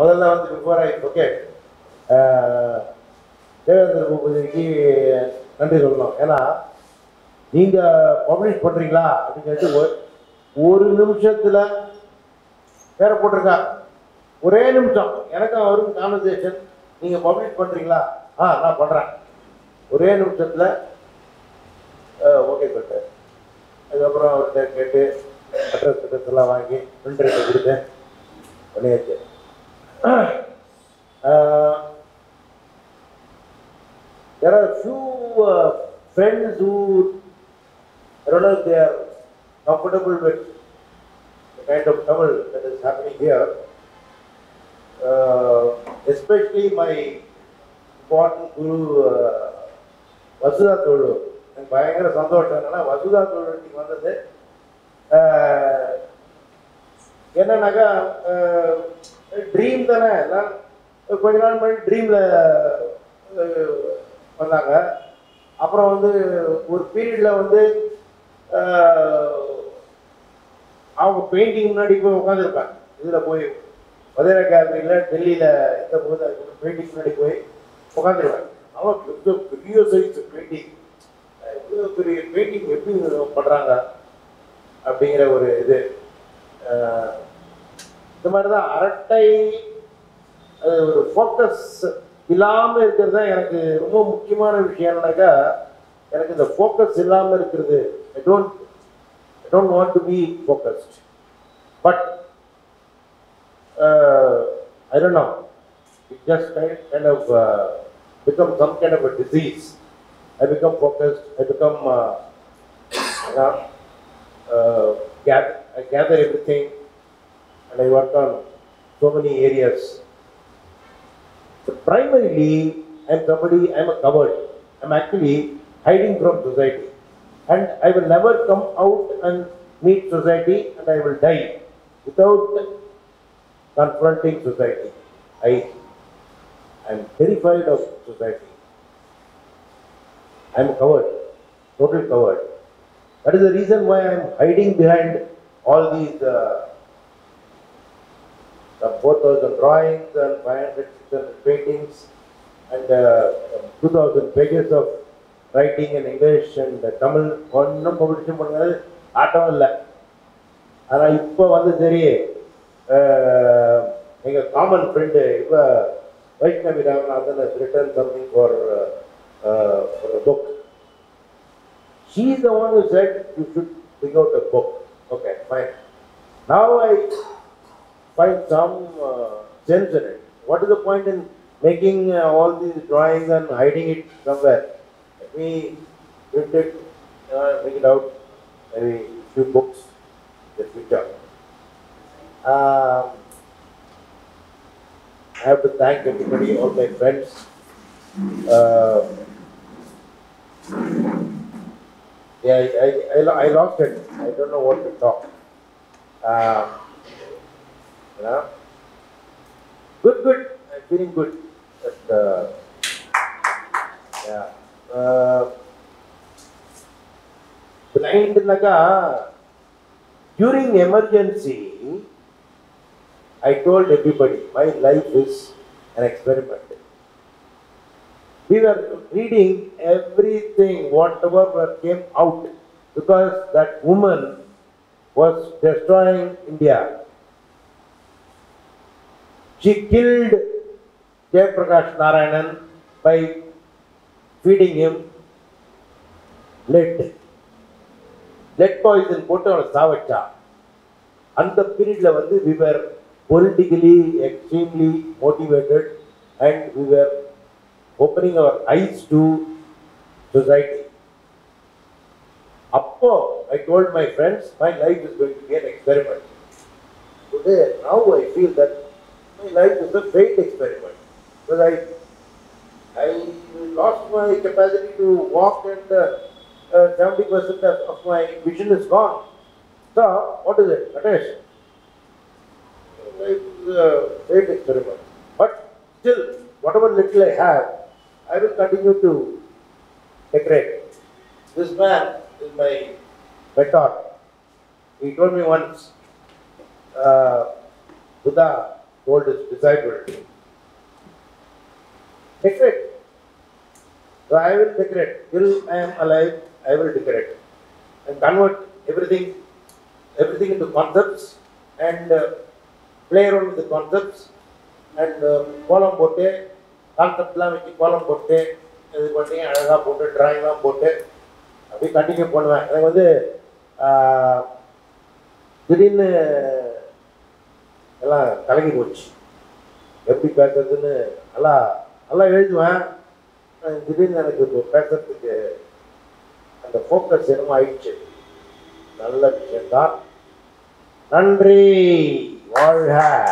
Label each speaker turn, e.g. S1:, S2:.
S1: முதல்ல வந்து before I okay Devendra பூபதிக்கு நன்றி சொல்லணும். ஏன்னா நீங்கள் பப்ளிஷ் பண்ணுறீங்களா அப்படின்னு கேட்டு ஒரு- நிமிஷத்தில் பேரை போட்டிருக்கா? ஒரே நிமிஷம். எனக்கும் அவருக்கும் கான்வர்சேஷன் நீங்கள் பப்ளிஷ் பண்ணுறீங்களா ஆ நான் பண்ணுறேன் ஒரே நிமிஷத்தில் ஓகே சொல்லிட்டேன் அதுக்கப்புறம் அவர்கிட்ட கேட்டு அட்ரஸ் அட்ரஸ் எல்லாம் வாங்கி பிரிண்டர்கிட்ட கொடுத்தேன் பண்ணியாச்சு. There are few uh, friends who I don't know if they are comfortable with the kind of trouble that is happening here. Uh, especially my important guru uh, Vasudha தோழு எனக்கு பயங்கர சந்தோஷம் என்னன்னா வசுதா தோழு இன்னைக்கு வந்தது என்னன்னாக்கா ட்ரீம் தானே? நான் கொஞ்ச நாள் முன்னாடி ட்ரீமில் வந்தாங்க. அப்புறம் வந்து ஒரு பீரியடில் வந்து அவங்க பெயிண்டிங் முன்னாடி போய் உட்காந்துருப்பாங்க இதில் போய் மதுரை கேலரியில் டெல்லியில் இந்த போது பெயிண்டிங் முன்னாடி போய் உட்காந்துருவாங்க அவன் பெரிய பெரிய சைஸ் பெயிண்டிங் இவ்வளோ பெரிய பெயிண்டிங் எப்படி பண்ணுறாங்க அப்படிங்கிற ஒரு இது. இந்த மாதிரி தான் அரட்டை ஒரு ஃபோக்கஸ் இல்லாமல் இருக்கிறது தான் எனக்கு ரொம்ப முக்கியமான விஷயம் என்னன்னாக்கா எனக்கு இந்த ஃபோக்கஸ் இல்லாமல் இருக்கிறது. I don't I don't want to be focused but I don't know it just kind of become some kind of a disease I become focused I become gather everything and I worked on so many areas. But primarily, I'm somebody, I'm a coward. I'm actually hiding from society. And I will never come out and meet society and I will die without confronting society. I am terrified of society. I'm a coward, total coward. That is the reason why I'm hiding behind all these uh, some 4,000 drawings and 500, 600 paintings and uh, 2,000 pages of writing in English and uh, Tamil. ஒன்றும் பப்ளிஷன் பண்ணது ஆட்டம் இல்லை ஆனால் இப்போ வந்து சரி அஹ், எங்க common friend இப்போ Vaishnavi Ramanathan has written something for uh, uh, for a book. She is the one who said you should bring out a find some uh, sense in it. What is the point in making uh, all these drawings and hiding it somewhere? Let me print it, uh, bring it out, maybe few books the future. Um, I have to thank everybody, all my friends. Uh, yeah, I, I, I, I lost it. I don't know what to talk. Um, you know, good, good. I'm feeling good. But, uh, yeah. Uh, blind naga during emergency, I told everybody my life is an experiment. We were reading everything, whatever came out, because that woman was destroying India. She killed Jayaprakash Narayanan by feeding him lead. lead poison போட்டு அவனை சாவச்சா அந்த பீரியட்ல வந்து we were politically extremely motivated and we were opening our eyes to society. அப்போ I told my friends, my life is going to be an experiment. Today, now I feel that my life is a failed experiment. Because I, I lost my capacity to walk and uh, uh, 70% of, of my vision is gone. So, what is it? Natesh? Life is a experiment. But still, whatever little I have, I will continue to decorate. This man is my mentor. He told me once, uh, Buddha, told his disciple, decorate. So I will decorate. Till I am alive, I will decorate. And convert everything, everything into concepts and uh, play around with the concepts and uh, கோலம் போட்டு கான்செப்ட்லாம் வச்சு கோலம் போட்டு இது பண்ணி அழகாக போட்டு ட்ராயிங்லாம் போட்டு அப்படியே கண்டினியூ பண்ணுவேன் எனக்கு வந்து திடீர்னு எல்லாம் கலங்கி போச்சு எப்படி பேசுறதுன்னு நல்லா நல்லா எழுதுவேன். திடீர்னு எனக்கு இப்போ பேசுறதுக்கு அந்த ஃபோக்கஸ் என்னமோ ஆயிடுச்சு. நல்ல விஷயம்தான். நன்றி. வாழ்க.